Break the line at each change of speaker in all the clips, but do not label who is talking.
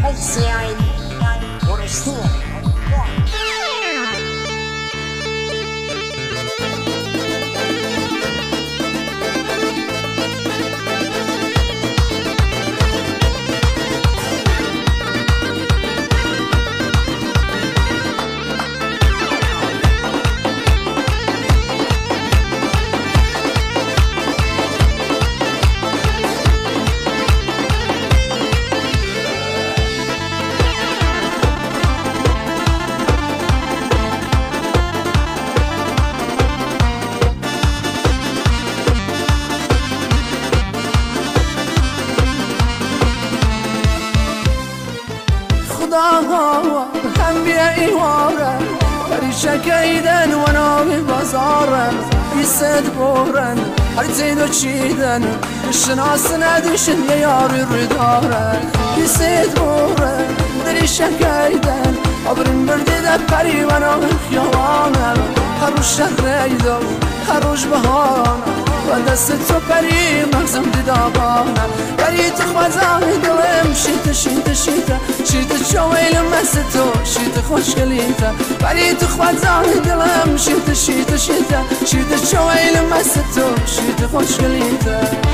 Christian. هم بیا ایواره بری شکیدن و نامی بازارم بیست بورن هر تیدو چیدن شناس ندیشن یه یاری رو دارن بیست بورن دری شکیدن آبرین بردی ده پری و نامی خیوانم هر روش شهر هر روش بهانم و دست تو پری مغزم دیدابانم پری تو خوازم دلم شیت شیت شیت شیت جویل مست تو شیت خوشگلیت پری تو خوازم دلم شیت شیت شیت. شیت جویل مست تو شیت خوشگلیت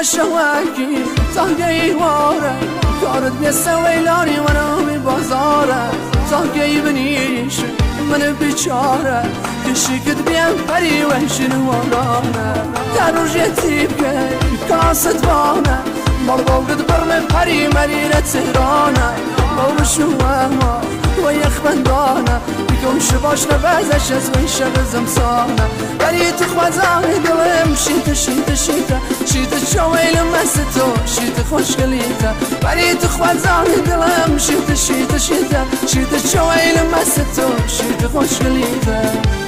هر وشواکی تاگی واره. کارت لاری و نامی بازاره تاگی بنیش من بیچاره. کشیکت بیان پری وحشن ورانه در روش یتیب که کاست وانه مال بولد برم پری مرینه تهرانه. بول شوامه و یخمندانه بیگم شباش نبازش از من شب زمسانه بری تو خوزانه دلم شیت شیت شیت شیت شویل مستو شیت خوشگلیت. بری تو خوزانه دلم شیت شیت شیت شیت شویل مستو شیت خوشگلیت.